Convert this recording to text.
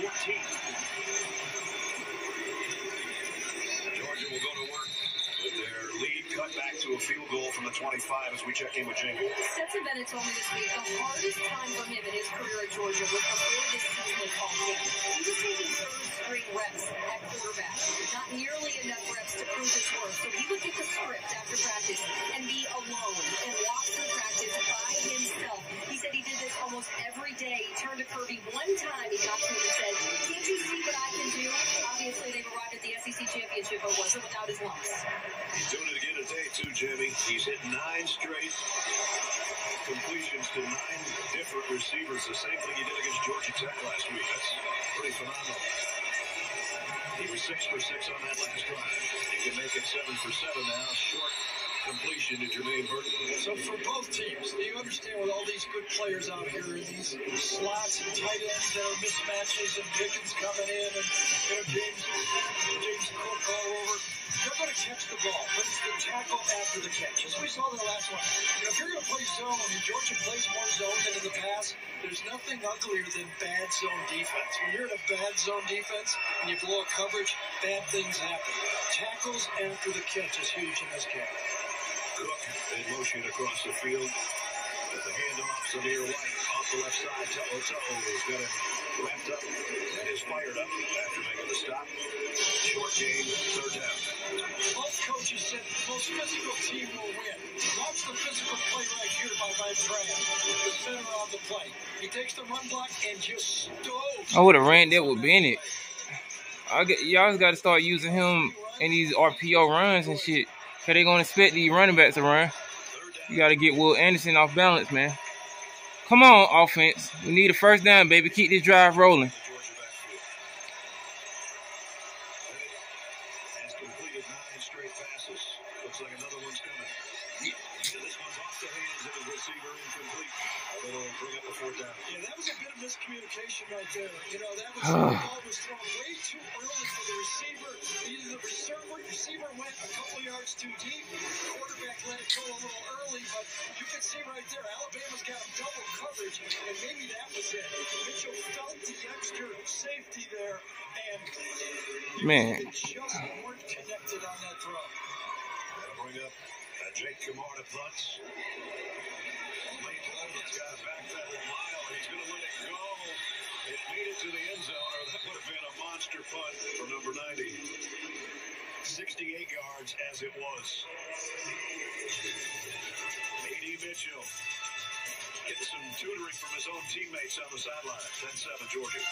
14. Georgia will go to work with their lead cut back to a field goal from the 25 as we check in with Jamie. Stetson Bennett told me this week the hardest time for him in his career at Georgia was before this season called game. He was day. He turned to Kirby one time. He got to him and said, Can't you see what I can do? Obviously, they've arrived at the SEC championship, but wasn't without his lumps. He's doing it again today, too, Jimmy. He's hit nine straight completions to nine different receivers. The same thing he did against Georgia Tech last week. That's pretty phenomenal. He was six for six on that last drive. He can make it seven for seven now. Short completion to Jermaine Burton. So for both teams, do you understand with all these good players out here these slots and tight ends that are mismatches and Pickens coming in and you know, James James Cook all over. They're going to catch the ball, but it's the tackle after the catch. As we saw in the last one, you know, if you're going to play zone, and Georgia plays more zone than in the past, there's nothing uglier than bad zone defense. When you're in a bad zone defense and you blow a coverage, bad things happen. Tackles after the catch is huge in this game. Cook in motion across the field. With the handoff, Zamir White off the left side. To'o To'o has got it wrapped up and is fired up after making the stop. Short game, third down. Both coaches said the most physical team will win. Watch the physical play right here by Van Pran. The center on the play. He takes the run block and just stoves. I would have ran that with Bennett. I get, y'all got to start using him in these RPO runs and shit. Cause they gonna expect these running backs to run. You gotta get Will Anderson off balance, man. Come on, offense. We need a first down, baby. Keep this drive rolling. Georgia backfield. Has completed nine straight passes. Looks like another one's coming. And this one's off the hands of his receiver, incomplete. Although it'll bring up a fourth down. Yeah, that was a bit of miscommunication right there. You know, that was the ball was thrown way too early for the receiver. Either the receiver, receiver went a couple yards too deep, quarterback let it go a little early, but you can see right there, Alabama's got double coverage, and maybe that was it. Mitchell felt the extra safety there, and Man. they just weren't connected on that throw. That'll bring up uh, Jake Kamar to. Late Holman's got it back that mile, and he's going to let it go. It made it to the end zone, or that would have been a monster punt for number 90. 68 yards as it was. A.D. Mitchell getting some tutoring from his own teammates on the sideline. 10-7 Georgia.